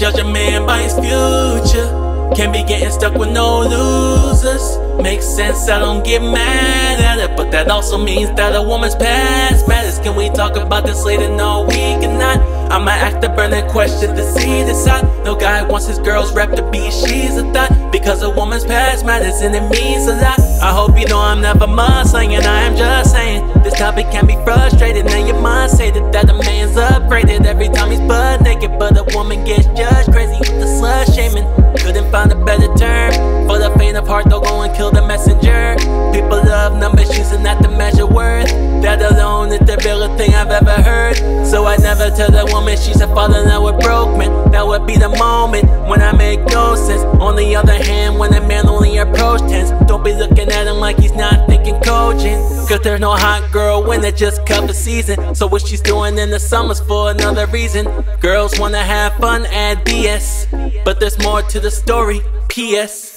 judge a man by his future. Can't be getting stuck with no losers. Makes sense, I don't get mad at it. But that also means that a woman's past matters. Can we talk about this later? No, we cannot. I'ma act the burning question to see this out. No guy wants his girl's rep to be she's a thought. Because a woman's past matters and it means a lot. I hope you know I'm never mudslinging, I am just saying. This topic can be frustrating, and you must say that, that a man's upgraded every time that to measure worth. That alone is the realest thing I've ever heard. So I never tell the woman she's a father now with broke man. That would be the moment when I make no sense. On the other hand, when a man only approach tense, don't be looking at him like he's not thinking coaching. Cause there's no hot girl when it just cover season. So what she's doing in the summers for another reason. Girls wanna have fun, add BS. But there's more to the story. P.S.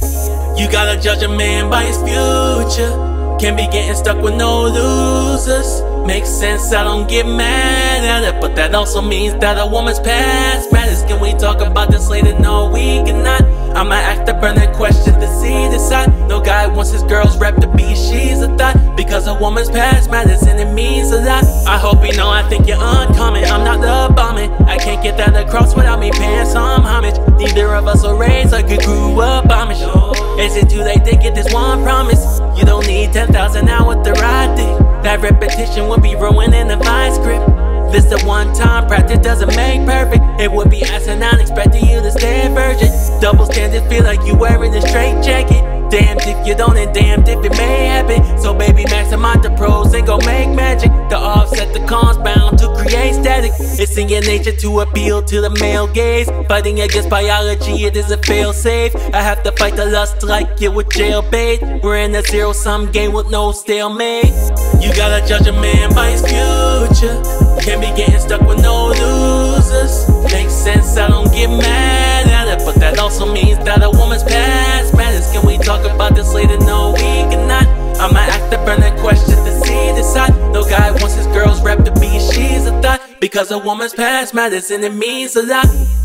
You gotta judge a man by his future. Can't be getting stuck with no losers. Makes sense, I don't get mad at it. But that also means that a woman's past matters. Can we talk about this later? No, we cannot. I'ma act the burning question to see the side. No guy wants his girl's rep to be she's a thought. Because a woman's past matters and it means a lot. I hope you know I think you're uncommon. I'm not the bombing. I can't get that across without me paying some homage. Neither of us are raised like we grew up Amish. Is it too late to get this one promise? You don't need 10,000 hours to ride it. That repetition would be ruining the vice script. This a one-time practice doesn't make perfect. It would be asinine expecting you to stay virgin. Double standards feel like you wearing a straight jacket. Damned if you don't and damned if it may happen. So baby, maximize the pros and go make in your nature to appeal to the male gaze. Fighting against biology, it is a fail safe. I have to fight the lust like it with jailbait. We're in a zero sum game with no stalemate. You gotta judge a man by his Because a woman's past matters and it means a lot.